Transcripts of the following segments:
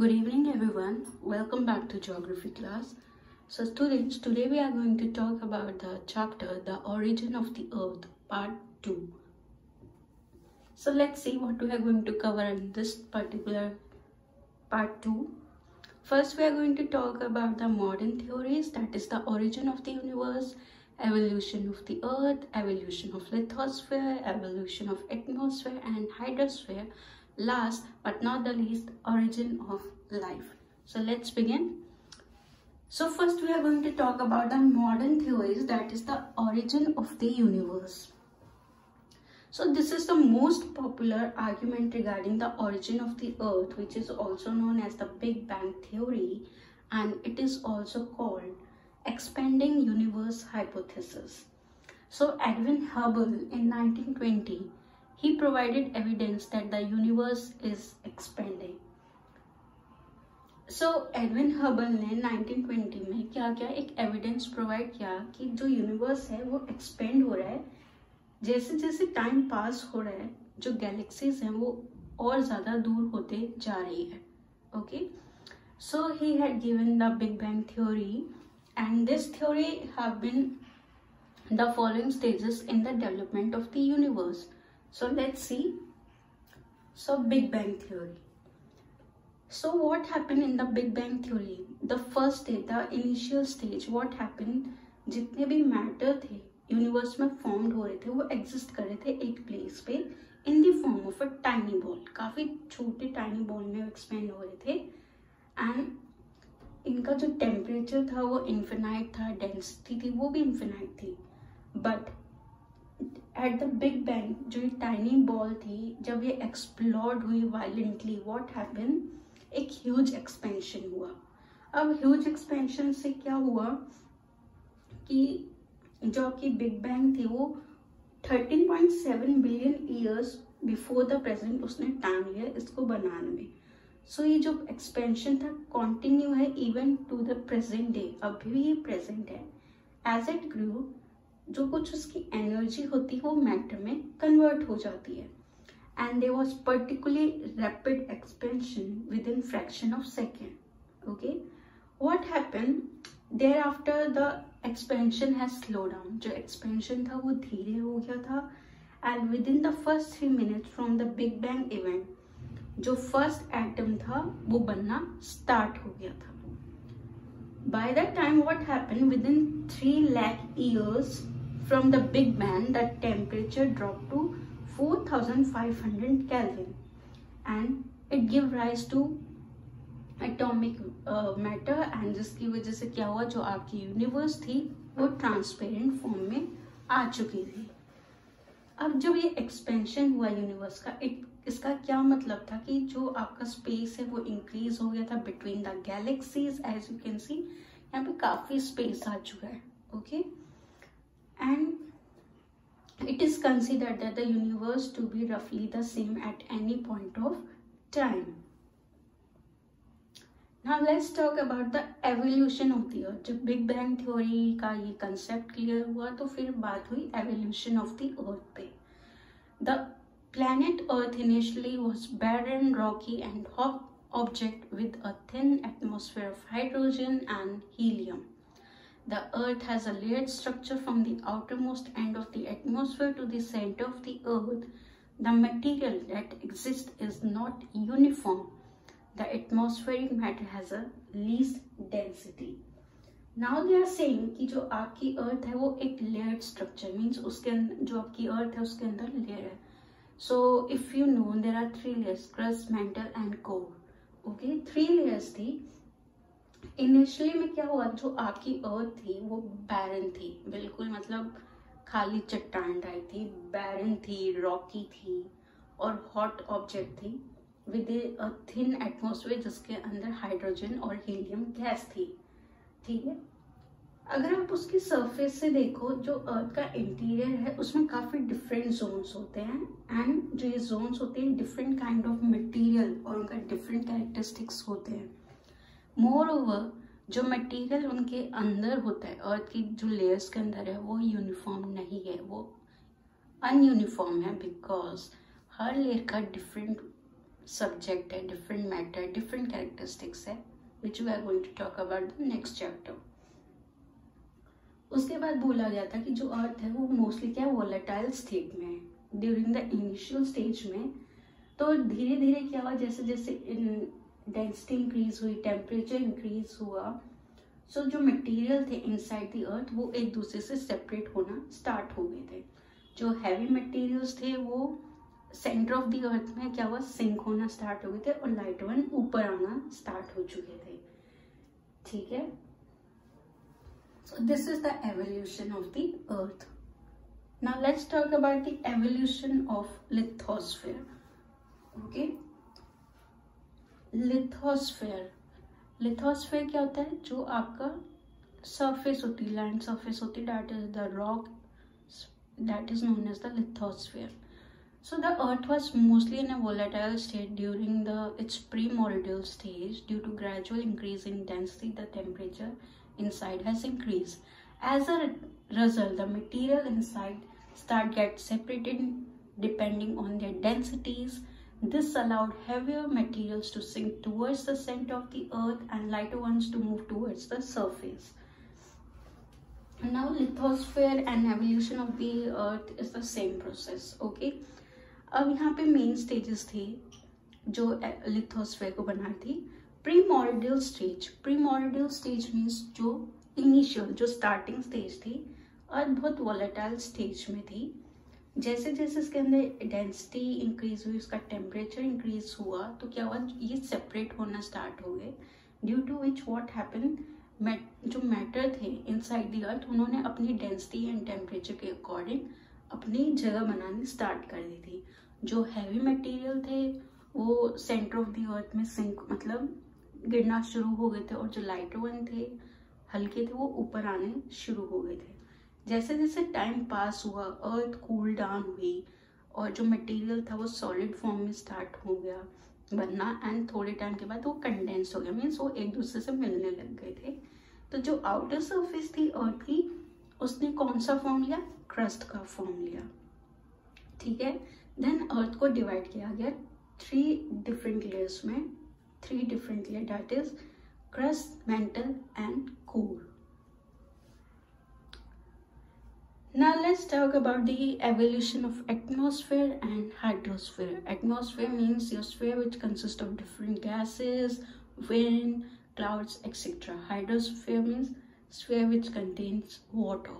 Good evening everyone. Welcome back to geography class. So students, today we are going to talk about the chapter The Origin of the Earth part 2. So let's see what we are going to cover in this particular part 2. First we are going to talk about the modern theories that is the origin of the universe, evolution of the earth, evolution of lithosphere, evolution of atmosphere and hydrosphere last but not the least origin of life. So let's begin. So first we are going to talk about the modern theories that is the origin of the universe. So this is the most popular argument regarding the origin of the earth which is also known as the big bang theory and it is also called expanding universe hypothesis. So edwin hubble in 1920 he provided evidence that the universe is expanding. So Edwin Hubble ने 1920 में क्या क्या एक evidence provide किया कि जो universe है, वो एक्सपेंड हो रहा है। जैसे जैसे टाइम पास हो रहा है, जो गैलेक्सीज हैं, वो और ज़्यादा दूर होते जा रही है। Okay so he had given the big bang theory and this theory have been the following stages in the development of the universe So let's see. So Big Bang Theory. So what happened in the Big Bang Theory? The first stage, the initial stage, what happened? जितने भी matter थे universe में formed हो रहे थे वो exist कर रहे थे एक प्लेस पे in the form of a tiny ball काफ़ी छोटे टाइनी बॉल में एक्सपेंड हो रहे थे एंड इनका जो टेम्परेचर था वो इन्फिनाइट था डेंसिटी थी वो भी इन्फिनाइट थी but at the big bang जो ये टाइनी बॉल थी जब ये एक्सप्लोर्ड हुई वायलेंटली वॉट हैपन एक ह्यूज एक्सपेंशन हुआ। अब ह्यूज एक्सपेंशन से क्या हुआ कि जो आपकी बिग बैंग थी वो 13.7 billion years before the present उसने टाइम लिया इसको बनाने में। सो so, ये जो एक्सपेंशन था कॉन्टिन्यू है even to the present day अभी भी ये प्रेजेंट है। एज इट ग्रू जो कुछ उसकी एनर्जी होती है, वो मैटर में कन्वर्ट हो जाती है। And they was particularly rapid expansion within fraction of second okay what happen thereafter the expansion has slow down जो एक्सपेंशन था, वो धीरे हो गया था। And within the first three minute from the big bang event जो first atom था, वो बनना स्टार्ट हो गया था। By that time, what happened? Within 3 lakh years From the Big Bang, the temperature dropped to 4500 Kelvin and it give rise to atomic matter and जिसकी वजह से क्या हुआ जो आपकी यूनिवर्स थी वो ट्रांसपेरेंट फॉर्म में आ चुकी थी अब जब ये एक्सपेंशन हुआ यूनिवर्स का इट इसका क्या मतलब था कि जो आपका स्पेस है वो इंक्रीज हो गया था between the galaxies as you can see यहाँ पे काफ़ी स्पेस आ चुका है okay okay? and it is considered that the universe to be roughly the same at any point of time. Now let's talk about the evolution of the earth. जब Big Bang theory का ये concept clear हुआ तो फिर बात हुई evolution of the earth पे. The planet earth initially was barren, rocky and hot object with a thin atmosphere of hydrogen and helium. The earth has a layered structure from the outermost end of the atmosphere to the center of the earth. The material that exists is not uniform. The atmospheric matter has a least density. Now they are saying कि जो आपकी अर्थ है वो एक layered structure means उसके जो आपकी अर्थ है उसके अंदर लेयर है so if you know there are three layers crust mantle and core okay three layers थी Initially में क्या हुआ, जो आपकी अर्थ थी, वो बैरन थी, बिल्कुल मतलब खाली चट्टान टाइप थी बैरन थी रॉकी थी और हॉट ऑब्जेक्ट थी विद अ थिन एटमोसफेयर जिसके अंदर हाइड्रोजन और हीलियम गैस थी, ठीक है? अगर आप उसकी सरफेस से देखो, जो अर्थ का इंटीरियर है, उसमें काफ़ी डिफरेंट जोन्स होते हैं एंड जो ये जोन्स होते हैं डिफरेंट काइंड ऑफ़ मटेरियल और उनका डिफरेंट कैरेक्टरिस्टिक्स होते हैं। मोर ओवर जो मटेरियल उनके अंदर होता है अर्थ की जो लेयर्स के अंदर है, वो यूनिफॉर्म नहीं है, वो अनयूनिफॉर्म है बिकॉज़ हर लेयर का डिफरेंट सब्जेक्ट है डिफरेंट मैटर डिफरेंट कैरेक्टरिस्टिक्स है which we are going to talk about the next chapter उसके बाद बोला गया था कि जो अर्थ है, वो मोस्टली क्या वोलेटाइल स्टेट में है। ड्यूरिंग द इनिशियल स्टेज में तो धीरे धीरे क्या हुआ जैसे जैसे डेंसिटी इंक्रीज हुई टेम्परेचर इंक्रीज हुआ। सो so, जो मटेरियल थे इनसाइड द अर्थ वो एक दूसरे से सेपरेट होना स्टार्ट हो गए थे। जो हैवी मटेरियल्स थे वो सेंटर ऑफ़ द अर्थ में क्या हुआ? सिंक होना स्टार्ट हो गए थे और लाइट वन ऊपर आना स्टार्ट हो चुके थे। ठीक है? So this is the evolution of the earth now let's talk about the evolution of lithosphere okay lithosphere. Lithosphere क्या होता है? जो आपका सरफेस होती है लैंड सरफेस होती है that is the rock that is known as the lithosphere so the earth was mostly in a volatile state during the its primordial stage due to gradual increase in density the temperature inside has increase as a result the material inside start get separated depending on their densities This allowed heavier materials to sink towards the center of the earth and lighter ones to move towards the surface. Now lithosphere and evolution of the earth is the same process. Okay. अब यहाँ पे main stages थे जो lithosphere को बनाई थी primordial stage primordial stage means जो initial जो स्टार्टिंग स्टेज थी और बहुत वॉलेटाइल स्टेज में थी जैसे जैसे इसके अंदर डेंसिटी इंक्रीज हुई, उसका टेम्परेचर इंक्रीज हुआ तो क्या हुआ? ये सेपरेट होना स्टार्ट हो गए। Due to which what happen जो मैटर थे इनसाइड द अर्थ उन्होंने अपनी डेंसिटी एंड टेम्परेचर के अकॉर्डिंग अपनी जगह बनानी स्टार्ट कर दी थी। जो हैवी मटेरियल थे, वो सेंटर ऑफ़ द अर्थ में सिंक मतलब गिरना शुरू हो गए थे, और जो लाइटर वन थे, हल्के थे, वो ऊपर आने शुरू हो गए थे। जैसे जैसे टाइम पास हुआ अर्थ कूल डाउन हुई, और जो मटेरियल था वो सॉलिड फॉर्म में स्टार्ट हो गया। बनना एंड थोड़े टाइम के बाद वो कंडेंस हो गया मीन्स वो एक दूसरे से मिलने लग गए थे। तो जो आउटर सरफेस थी अर्थ की, उसने कौन सा फॉर्म लिया? क्रस्ट का फॉर्म लिया। ठीक है? देन अर्थ को डिवाइड किया गया थ्री डिफरेंट लेयर्स में three different layer that is crust mantle and core Now let's talk about the evolution of atmosphere and hydrosphere. Atmosphere means your sphere which consists of different gases, wind, clouds, etc. Hydrosphere means sphere which contains water.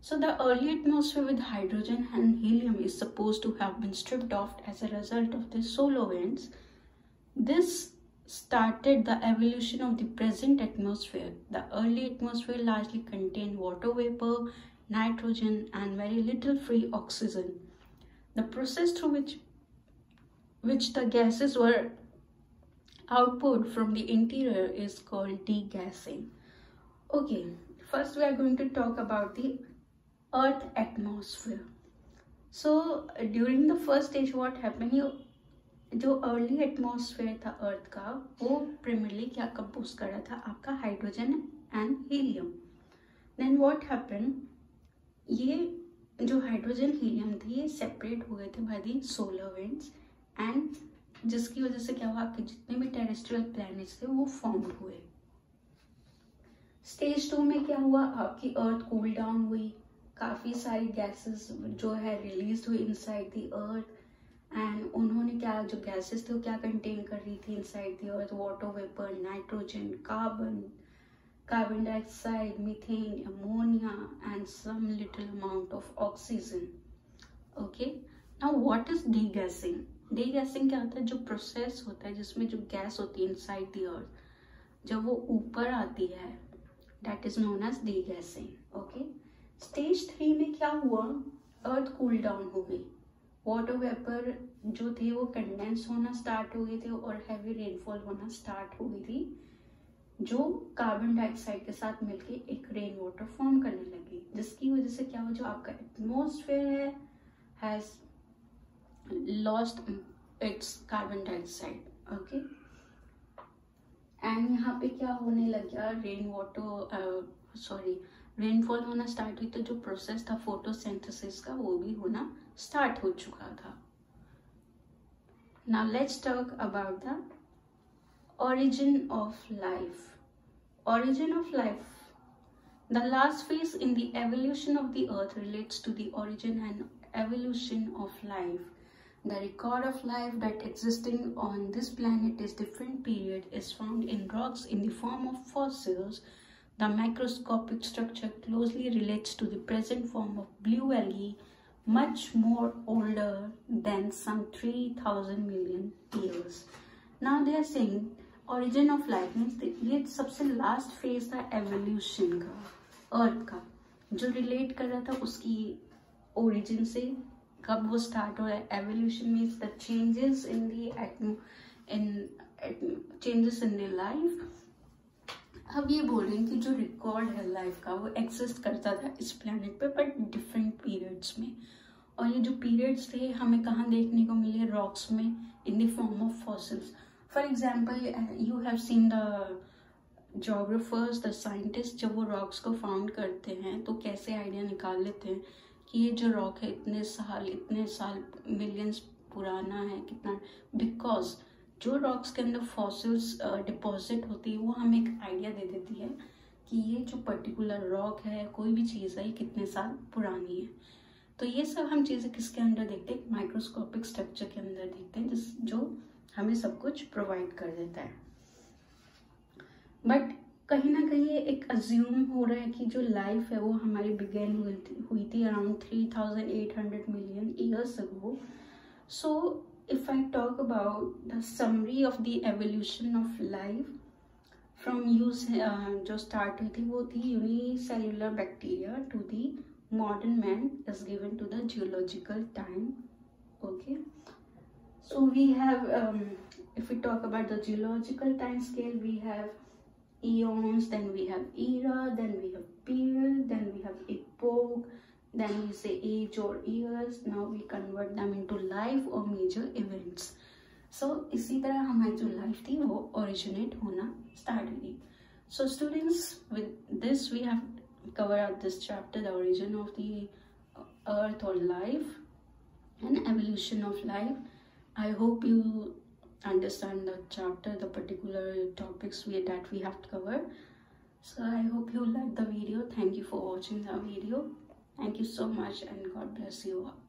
So the early atmosphere with hydrogen and helium is supposed to have been stripped off as a result of the solar winds. This started the evolution of the present atmosphere. The early atmosphere largely contained water vapor, nitrogen and very little free oxygen. The process through which, which the gases were output from the interior is called degassing. Okay, first we are going to talk about the earth atmosphere so during the first stage what happened you जो early atmosphere था earth का वो primarily क्या compose कर रहा था आपका hydrogen and helium then what happen ये जो हाइड्रोजन हीलियम थे, ये सेपरेट हो गए थे by the solar winds and जिसकी वजह से क्या हुआ, आपके जितने भी टेरेस्ट्रियल प्लैनेट्स थे, वो फॉर्म हुए। स्टेज टू में क्या हुआ, आपकी अर्थ कूल डाउन हुई। काफ़ी सारी गैसेस जो है रिलीज़ हुई इनसाइड द अर्थ एंड उन्होंने क्या, जो गैसेस थे वो क्या कंटेन कर रही थी inside the earth water vapour nitrogen carbon carbon dioxide methane ammonia amount of oxygen okay now what is degassing degassing क्या होता है? जो प्रोसेस होता है, जिसमें जो गैस होती है इनसाइड द अर्थ जब वो ऊपर आती है that is known as degassing okay stage three में क्या हुआ? अर्थ कूल डाउन हो गई. वाटर वेपर जो थे, वो कंडेंस होना स्टार्ट हो गए थे और हैवी रेनफॉल होना स्टार्ट हो गई थी. जो कार्बन डाइऑक्साइड के साथ मिलके एक रेन वाटर फॉर्म करने लगी, जिसकी वजह से क्या हुआ, जो आपका एटमोसफेयर है has lost its carbon dioxide okay and यहाँ पे क्या होने लग गया रेन वाटर सॉरी रेनफॉल होना स्टार्ट हुई तो जो प्रोसेस था फोटोसिंथेसिस का, वो भी होना स्टार्ट हो चुका था। Now let's talk about the origin of life. Origin of life the last phase in the evolution of the earth relates to the origin and evolution of life the record of life that existing on this planet is different period is found in rocks in the form of fossils. The microscopic structure closely relates to the present form of blue algae, much more older than some 3000 million years. Now they are saying origin of life means ये सबसे last phase था evolution का, earth का। जो relate कर रहा था उसकी ओरिजिन से कब वो स्टार्ट हो। रहा है evolution means the changes in the in changes in the life अब ये बोल रहे हैं कि जो रिकॉर्ड है लाइफ का, वो एग्जिस्ट करता था इस प्लानट पे बट डिफरेंट पीरियड्स में। और ये जो पीरियड्स थे, हमें कहाँ देखने को मिले? रॉक्स में in the form of fossils for example you have seen the geographers the scientist जब वो रॉक्स को फाउंड करते हैं तो कैसे आइडिया निकाल लेते हैं कि ये जो रॉक है, इतने साल इतने साल मिलियंस पुराना है, कितना? बिकॉज़ जो रॉक्स के अंदर फॉसिल्स डिपॉजिट होती है, वो हमें एक आइडिया दे देती है कि ये जो पर्टिकुलर रॉक है, कोई भी चीज़ है, ये कितने साल पुरानी है। तो ये सब हम चीज़ें किसके अंदर देखते हैं? माइक्रोस्कोपिक स्ट्रक्चर के अंदर देखते हैं, जिस, जो हमें सब कुछ प्रोवाइड कर देता है। बट कहीं ना कहीं एक अज्यूम हो रहा है कि जो लाइफ है वो हमारी बिगेन हुई थी around three thousand eight hundred million years ago so if I talk about the summary of the evolution of life from you जो स्टार्ट हुई थी वो थी unicellular bacteria to the modern man is given to the geological time okay so we have um, if we talk about the geological time scale we have eons then we have era then we have period then we have epoch then we say age or years now we convert them into life or major events so इसी तरह हमारी जो life थी वो originate होना start हुई so students with this we have covered out this chapter the origin of the earth or life and evolution of life i hope you understand the chapter the particular topics we that we have to cover so i hope you like the video. Thank you for watching the video. Thank you so much and god bless you all